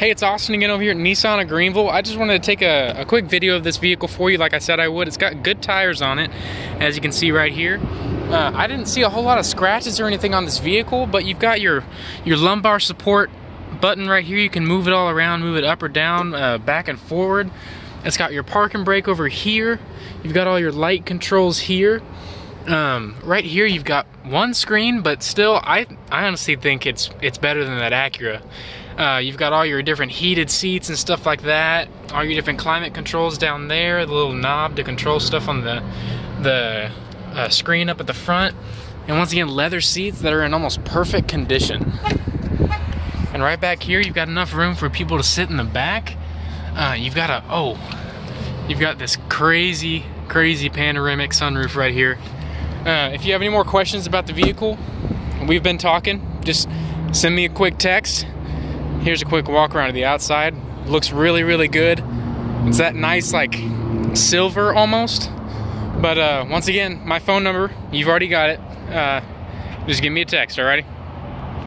Hey, it's Austin again over here at Nissan of Greenville. I just wanted to take a, a, quick video of this vehicle for you like I said I would. It's got good tires on it, as you can see right here. Uh, I didn't see a whole lot of scratches or anything on this vehicle, but you've got your, your lumbar support button right here. You can move it all around, move it up or down, uh, back and forward. It's got your parking brake over here. You've got all your light controls here. Um, right here you've got one screen, but still, I, I honestly think it's it's better than that Acura. Uh, you've got all your different heated seats and stuff like that. All your different climate controls down there. The little knob to control stuff on the the uh, screen up at the front. And once again, leather seats that are in almost perfect condition. And right back here, you've got enough room for people to sit in the back. Uh, you've got a oh, you've got this crazy, crazy panoramic sunroof right here. Uh, if you have any more questions about the vehicle, we've been talking. Just send me a quick text Here's a quick walk around to the outside. Looks really, really good. It's that nice, like, silver almost. But uh, once again, my phone number, you've already got it. Uh, just give me a text, alrighty?